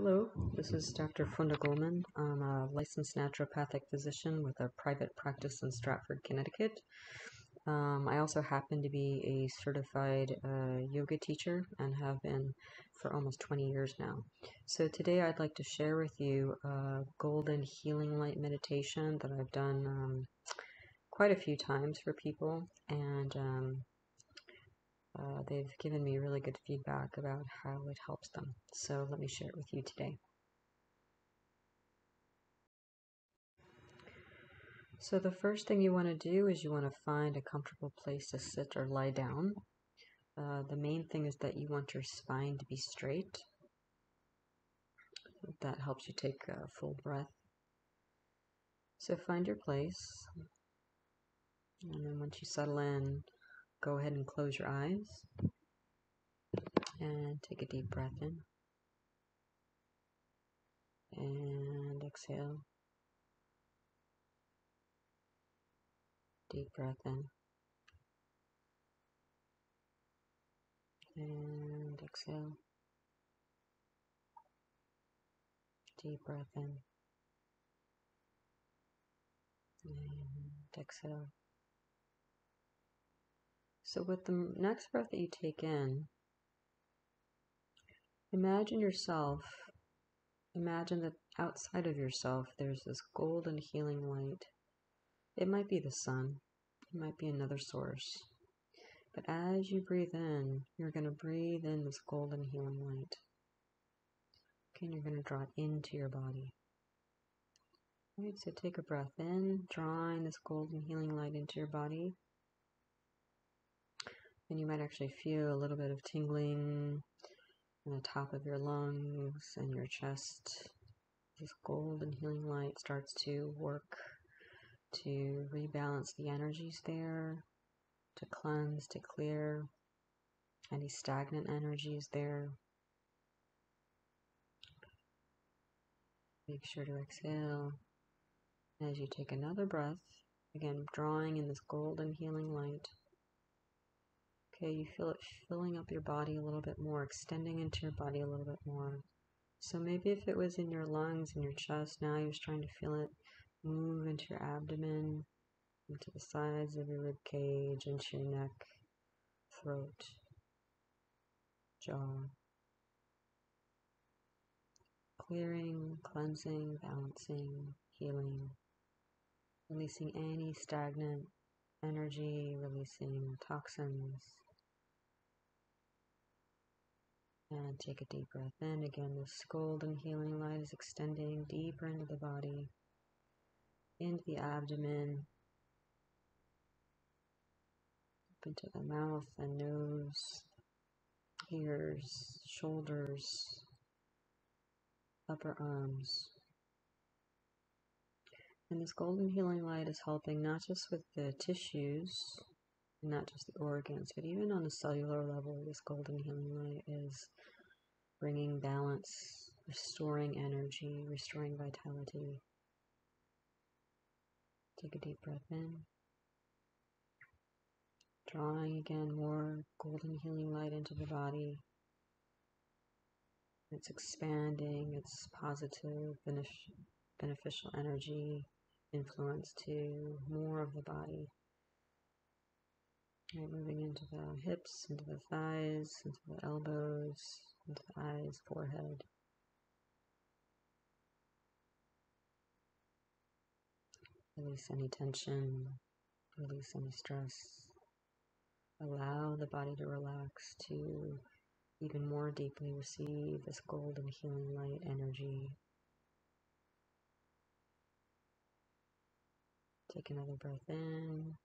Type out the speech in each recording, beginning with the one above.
Hello, this is Dr. Funda Gulmen. I'm a licensed naturopathic physician with a private practice in Stratford, Connecticut. Um, I also happen to be a certified uh, yoga teacher and have been for almost 20 years now. So today I'd like to share with you a golden healing light meditation that I've done um, quite a few times for people, and um, uh, they've given me really good feedback about how it helps them. So let me share it with you today. So the first thing you want to do is you want to find a comfortable place to sit or lie down. Uh, the main thing is that you want your spine to be straight. That helps you take a full breath. So find your place. And then once you settle in, go ahead and close your eyes and take a deep breath in and exhale. Deep breath in and exhale. Deep breath in and exhale. So, with the next breath that you take in, imagine yourself, imagine that outside of yourself there's this golden healing light. It might be the sun, it might be another source. But as you breathe in, you're going to breathe in this golden healing light. Okay, and you're going to draw it into your body. All right, so take a breath in, drawing this golden healing light into your body. And you might actually feel a little bit of tingling in the top of your lungs and your chest. This golden healing light starts to work to rebalance the energies there, to cleanse, to clear any stagnant energies there. Make sure to exhale as you take another breath, again drawing in this golden healing light. Okay, you feel it filling up your body a little bit more, extending into your body a little bit more. So maybe if it was in your lungs and your chest, now you're starting to feel it move into your abdomen, into the sides of your rib cage, into your neck, throat, jaw. Clearing, cleansing, balancing, healing, releasing any stagnant energy, releasing toxins, and take a deep breath in. Again, this golden healing light is extending deeper into the body, into the abdomen, up into the mouth and nose, ears, shoulders, upper arms. And this golden healing light is helping not just with the tissues, not just the organs, but even on a cellular level, this golden healing light is bringing balance, restoring energy, restoring vitality. Take a deep breath in. Drawing again more golden healing light into the body. It's expanding, it's positive, beneficial energy influence to more of the body. Right, moving into the hips, into the thighs, into the elbows, into the eyes, forehead. Release any tension, release any stress. Allow the body to relax to even more deeply receive this golden healing light energy. Take another breath in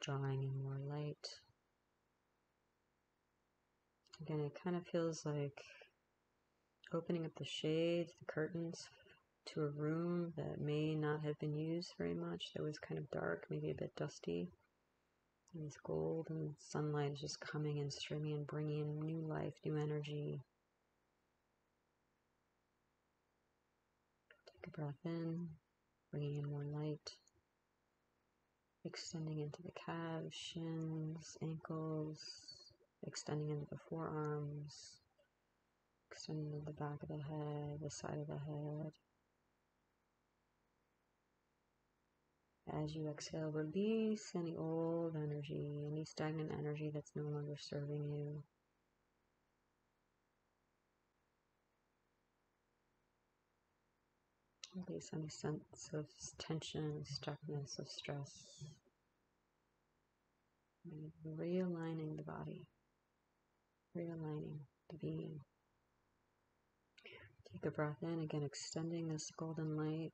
drawing in more light. Again, it kind of feels like opening up the shades, the curtains to a room that may not have been used very much, that was kind of dark, maybe a bit dusty. And this golden sunlight is just coming and streaming and bringing in new life, new energy. Take a breath in, bringing in more light extending into the calves, shins, ankles, extending into the forearms, extending to the back of the head, the side of the head. As you exhale, release any old energy, any stagnant energy that's no longer serving you. Release any sense of tension, stuckness, of stress. Realigning the body, realigning the being. Take a breath in, again, extending this golden light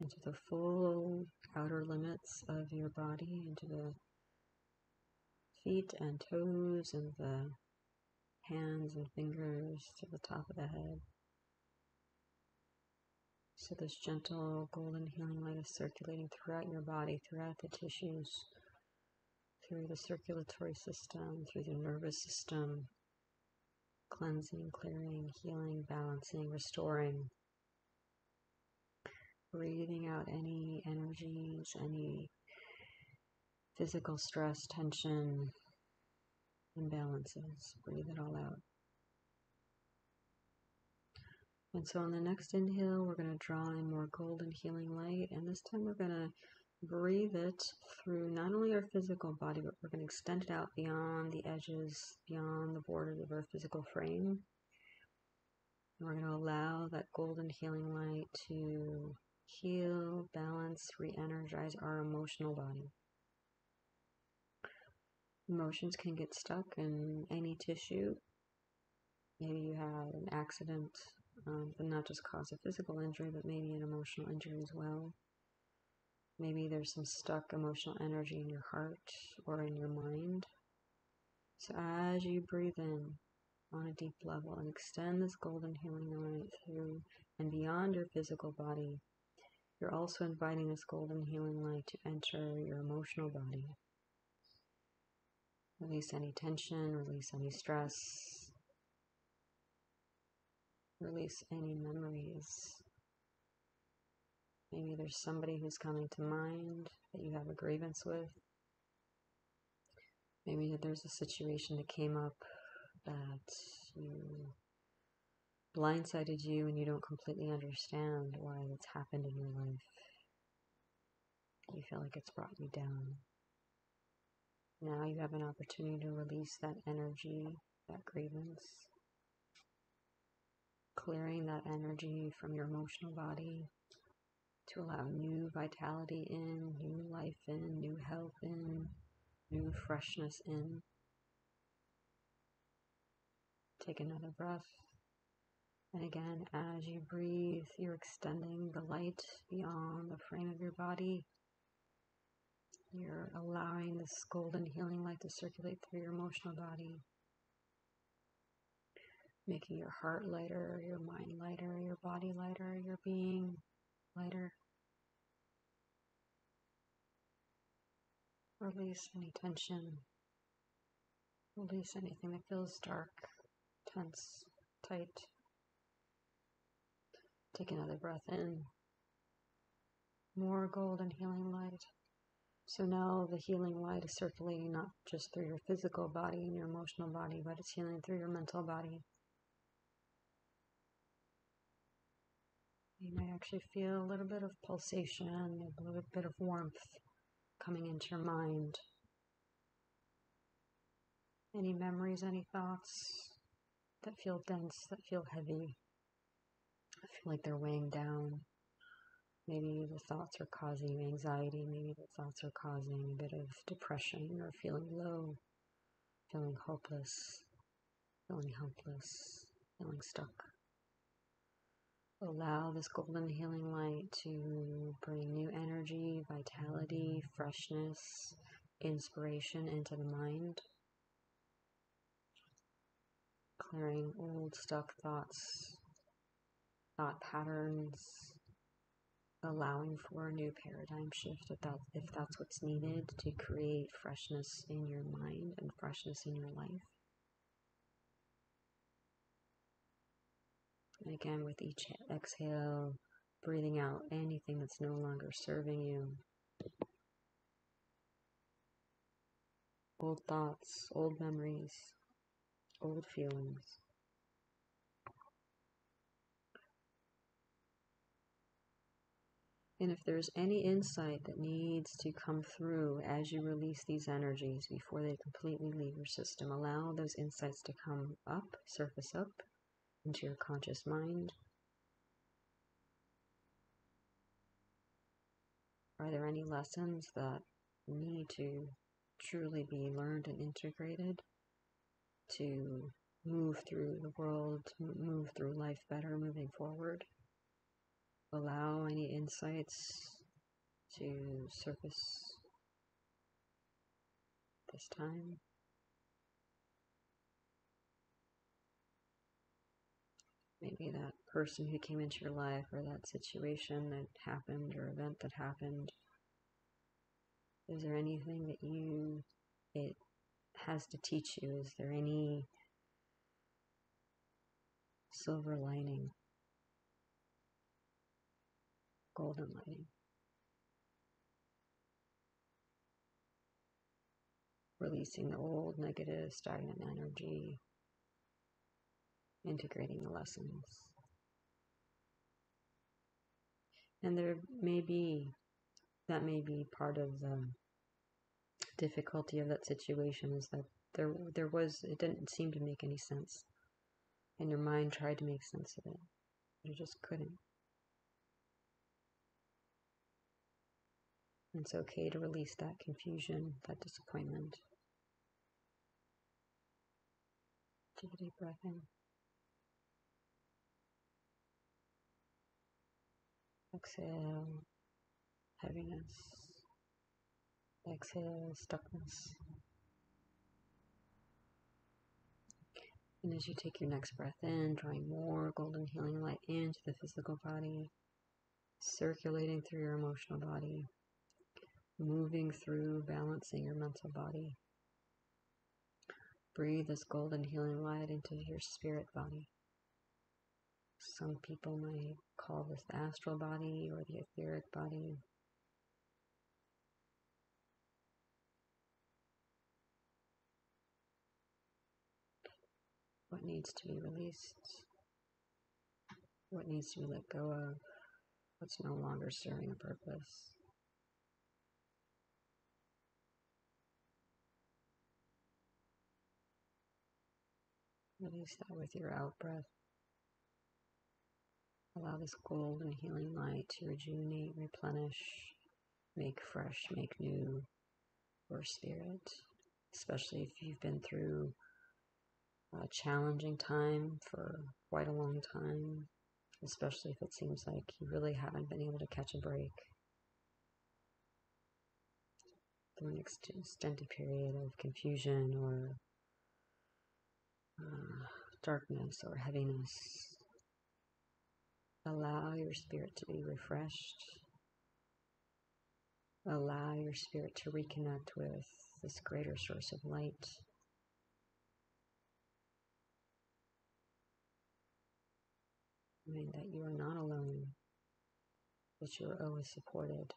into the full outer limits of your body, into the feet and toes, and the hands and fingers to the top of the head. So, this gentle golden healing light is circulating throughout your body, throughout the tissues, through the circulatory system, through the nervous system, cleansing, clearing, healing, balancing, restoring. Breathing out any energies, any physical stress, tension, imbalances. Breathe it all out. And so on the next inhale, we're going to draw in more golden healing light. And this time we're going to breathe it through not only our physical body, but we're going to extend it out beyond the edges, beyond the borders of our physical frame. And we're going to allow that golden healing light to heal, balance, re energize our emotional body. Emotions can get stuck in any tissue. Maybe you had an accident um, not just cause a physical injury, but maybe an emotional injury as well. Maybe there's some stuck emotional energy in your heart or in your mind. So as you breathe in on a deep level and extend this golden healing light through and beyond your physical body, you're also inviting this golden healing light to enter your emotional body. Release any tension, release any stress, Release any memories. Maybe there's somebody who's coming to mind that you have a grievance with. Maybe there's a situation that came up that you blindsided you and you don't completely understand why it's happened in your life. You feel like it's brought you down. Now you have an opportunity to release that energy, that grievance clearing that energy from your emotional body to allow new vitality in, new life in, new health in, new freshness in. Take another breath. And again, as you breathe, you're extending the light beyond the frame of your body. You're allowing this golden healing light to circulate through your emotional body making your heart lighter, your mind lighter, your body lighter, your being lighter. Release any tension. Release anything that feels dark, tense, tight. Take another breath in. More golden healing light. So now the healing light is circulating not just through your physical body and your emotional body, but it's healing through your mental body. You might actually feel a little bit of pulsation, a little bit of warmth coming into your mind. Any memories, any thoughts that feel dense, that feel heavy, that feel like they're weighing down. Maybe the thoughts are causing anxiety, maybe the thoughts are causing a bit of depression or feeling low, feeling hopeless, feeling helpless, feeling stuck. Allow this golden healing light to bring new energy, vitality, mm-hmm. freshness, inspiration into the mind. Clearing old stuck thoughts, thought patterns, allowing for a new paradigm shift if, that, if that's what's needed to create freshness in your mind and freshness in your life. And again, with each exhale, breathing out anything that's no longer serving you. Old thoughts, old memories, old feelings. And if there's any insight that needs to come through as you release these energies before they completely leave your system, allow those insights to come up, surface up, into your conscious mind. Are there any lessons that need to truly be learned and integrated to move through the world, move through life better moving forward? allow any insights to surface this time. Maybe that person who came into your life or that situation that happened or event that happened. Is there anything that you, it has to teach you? Is there any silver lining? golden lining Releasing the old negative stagnant energy, integrating the lessons. And there may be, that may be part of the difficulty of that situation is that there, there was, it didn't seem to make any sense. And your mind tried to make sense of it, but it just couldn't. It's okay to release that confusion, that disappointment. Take a deep breath in. Exhale, heaviness. Exhale, stuckness. And as you take your next breath in, drawing more golden healing light into the physical body, circulating through your emotional body, moving through, balancing your mental body. Breathe this golden healing light into your spirit body. Some people might call this the astral body or the etheric body. What needs to be released? What needs to be let go of? What's no longer serving a purpose? Release that with your out breath. Allow this golden healing light to rejuvenate, replenish, make fresh, make new your spirit, especially if you've been through a challenging time for quite a long time, especially if it seems like you really haven't been able to catch a break through an extended period of confusion or uh, darkness or heaviness. Allow your spirit to be refreshed. Allow your spirit to reconnect with this greater source of light. That you are not alone, that you are always supported.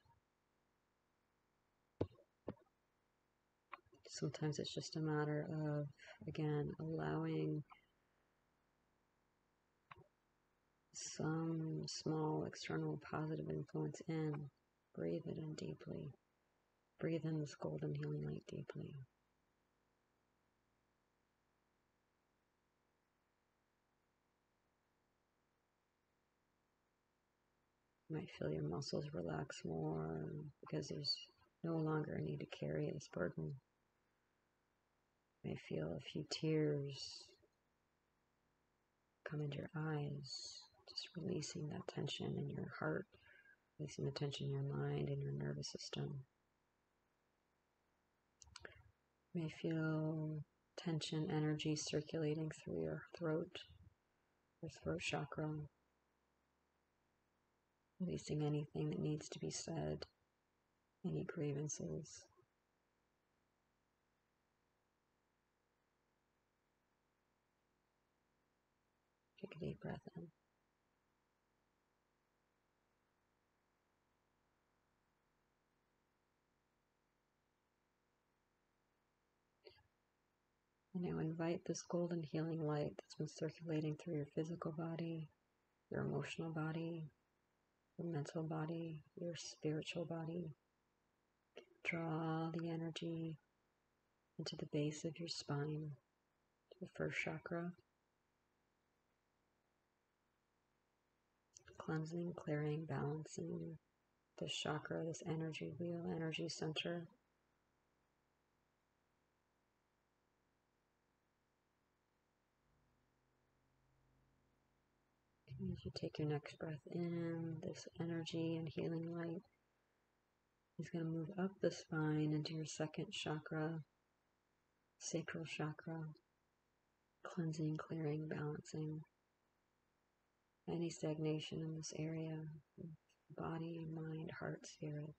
Sometimes it's just a matter of, again, allowing some small external positive influence in. Breathe it in deeply. Breathe in this golden healing light deeply. You might feel your muscles relax more because there's no longer a need to carry this burden You may feel a few tears come into your eyes, just releasing that tension in your heart, releasing the tension in your mind and your nervous system. You may feel tension energy circulating through your throat, your throat chakra, releasing anything that needs to be said, any grievances. Take a deep breath in. And now invite this golden healing light that's been circulating through your physical body, your emotional body, your mental body, your spiritual body. Draw the energy into the base of your spine, to the first chakra. Cleansing, clearing, balancing this chakra, this energy wheel, energy center. As you take your next breath in, this energy and healing light is going to move up the spine into your second chakra, sacral chakra, cleansing, clearing, balancing any stagnation in this area, body, mind, heart, spirit.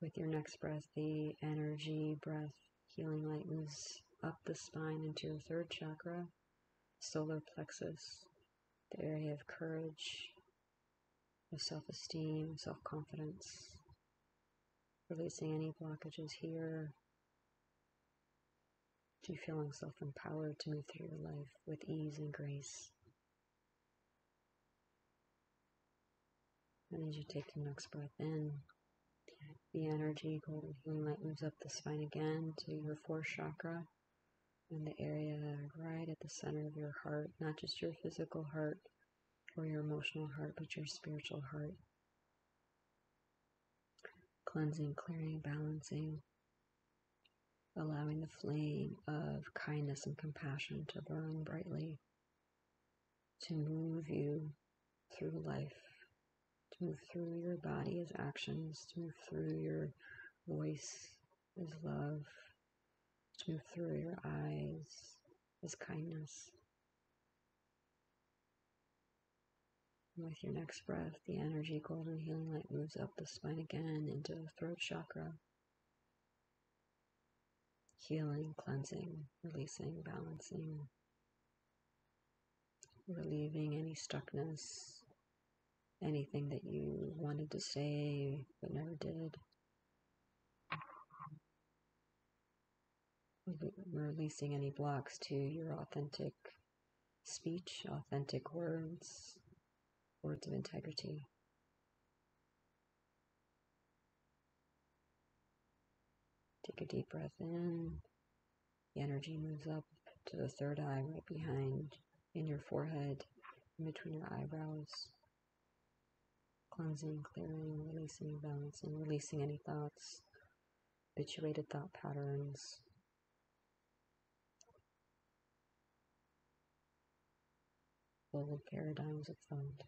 With your next breath, the energy breath, healing light moves up the spine into your third chakra, solar plexus, the area of courage, of self esteem, self confidence, releasing any blockages here. To feeling self empowered to move through your life with ease and grace. And as you take your next breath in, the energy, golden healing light moves up the spine again to your fourth chakra, in the area right at the center of your heart, not just your physical heart or your emotional heart, but your spiritual heart. Cleansing, clearing, balancing, allowing the flame of kindness and compassion to burn brightly, to move you through life, to move through your body as actions, to move through your voice as love, move through your eyes is kindness. And with your next breath, the energy golden healing light moves up the spine again into the throat chakra. Healing, cleansing, releasing, balancing, relieving any stuckness, anything that you wanted to say but never did. Releasing any blocks to your authentic speech, authentic words, words of integrity. Take a deep breath in. The energy moves up to the third eye, right behind, in your forehead, in between your eyebrows. Cleansing, clearing, releasing, balancing, releasing any thoughts, habituated thought patterns, old paradigms of thought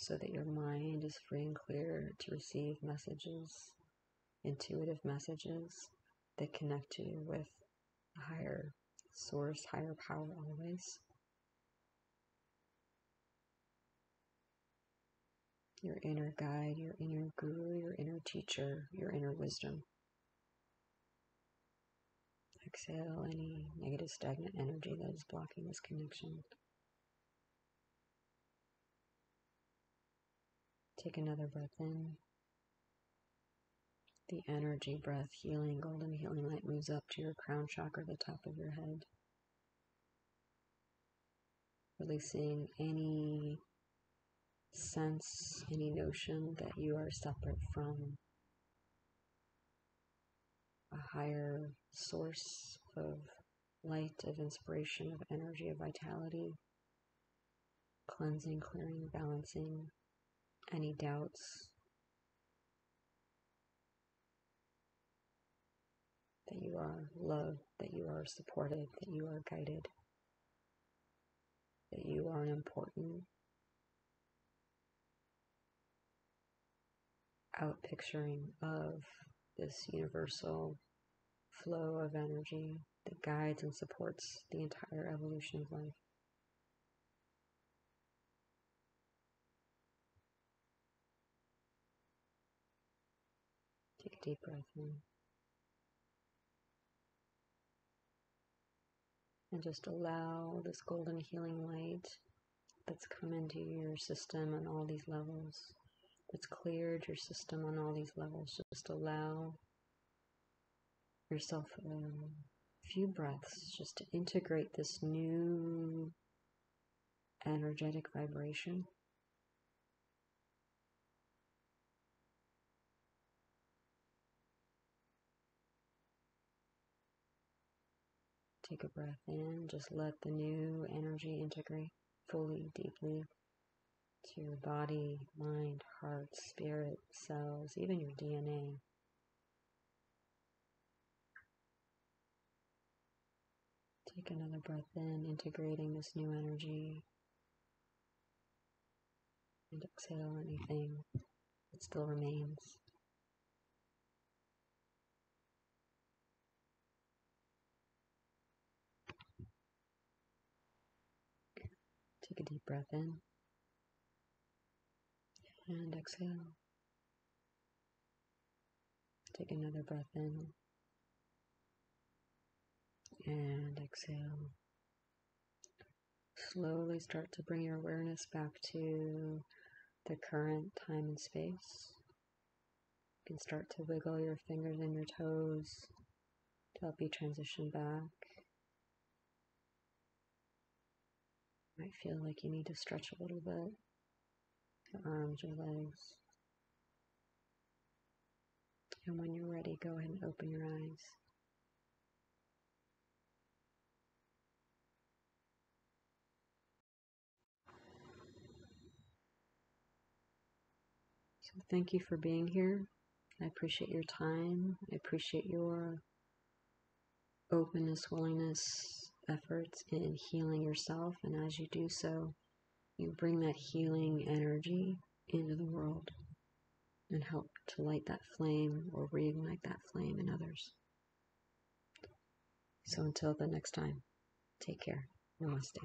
so that your mind is free and clear to receive messages, intuitive messages that connect you with a higher source, higher power always. Your inner guide, your inner guru, your inner teacher, your inner wisdom. Exhale any negative stagnant energy that is blocking this connection. Take another breath in. The energy breath, healing, golden healing light moves up to your crown chakra, the top of your head. Releasing any sense, any notion that you are separate from a higher source of light, of inspiration, of energy, of vitality. Cleansing, clearing, balancing, any doubts that you are loved, that you are supported, that you are guided, that you are important out picturing of this universal flow of energy that guides and supports the entire evolution of life. Deep breath in. And just allow this golden healing light that's come into your system on all these levels, that's cleared your system on all these levels. Just allow yourself um, a few breaths just to integrate this new energetic vibration. Take a breath in, just let the new energy integrate fully, deeply to your body, mind, heart, spirit, cells, even your DNA. Take another breath in, integrating this new energy. And exhale anything that still remains. Take a deep breath in and exhale. Take another breath in and exhale. Slowly start to bring your awareness back to the current time and space. You can start to wiggle your fingers and your toes to help you transition back. Might feel like you need to stretch a little bit. Your arms, your legs. And when you're ready, go ahead and open your eyes. So thank you for being here. I appreciate your time. I appreciate your openness, willingness, efforts in healing yourself. And as you do so, you bring that healing energy into the world and help to light that flame or reignite that flame in others. So until the next time, take care. Namaste.